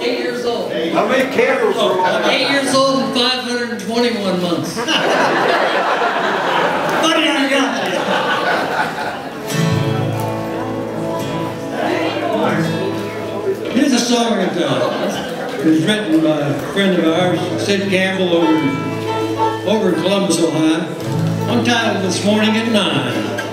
Eight years old. How many candles are on? Eight years old and 521 months. What do you got? Here's a song that uh, was written by a friend of ours, Sid Campbell, over in, over in Columbus, Ohio. One titled This Morning at Nine.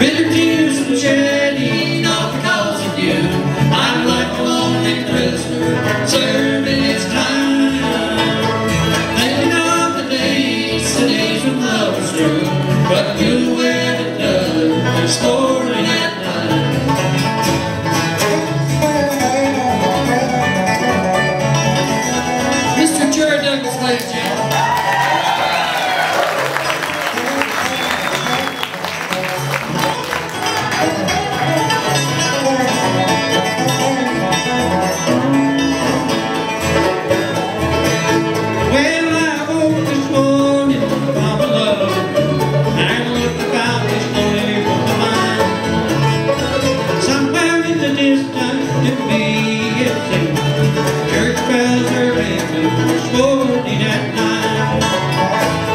Bigger Schwung in den Arm.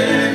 yeah.